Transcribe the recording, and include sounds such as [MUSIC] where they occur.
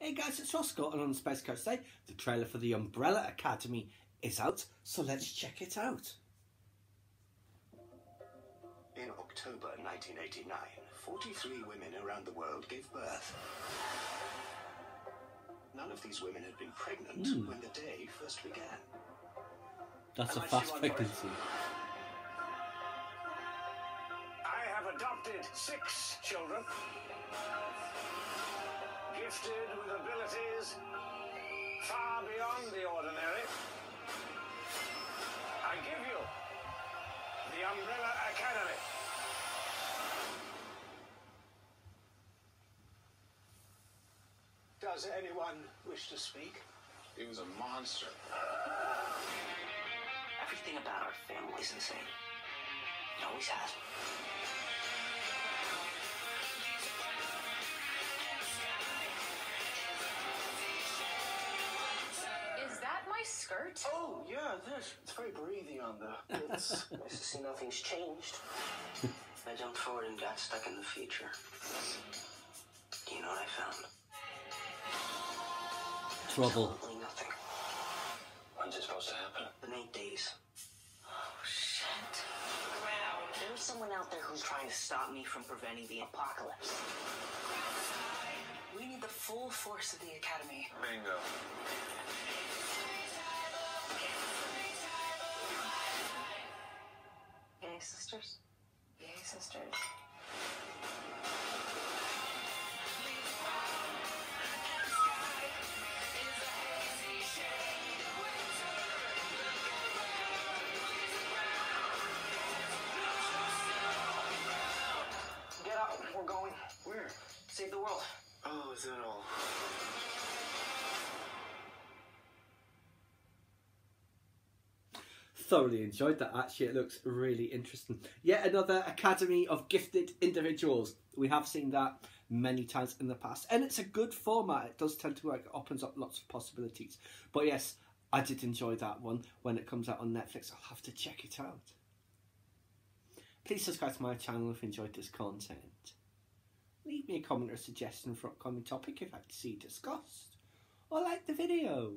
Hey guys, it's Ross Scott and on the Space Coast today. The trailer for the Umbrella Academy is out, so let's check it out. In October 1989, 43 women around the world gave birth. None of these women had been pregnant Hmm. when the day first began. That's a Am fast sure I'm right? pregnancy. I have adopted six children, gifted with abilities far beyond the ordinary. I give you the Umbrella Academy. Does anyone wish to speak? He was a monster. Everything about our family is insane. It always has. Is that my skirt? Oh, yeah, this. It's very breathy on the. It's [LAUGHS] Nice to see nothing's changed. I jumped forward and got stuck in the future. Do you know what I found? Trouble. Absolutely nothing. When's it supposed to happen? In eight days. Oh, shit. Ground. There's someone out there who's trying to stop me from preventing the apocalypse. We need the full force of the Academy. Bingo. Sisters. Yay, sisters. Get up. We're going. Where? Save the world. Oh, is that all? Thoroughly enjoyed that actually, it looks really interesting. Yet another Academy of Gifted Individuals. We have seen that many times in the past, and it's a good format. It does tend to work, it opens up lots of possibilities. But yes, I did enjoy that one when it comes out on Netflix. I'll have to check it out. Please subscribe to my channel if you enjoyed this content. Leave me a comment or suggestion for upcoming topic you'd like to see discussed. Or like the video.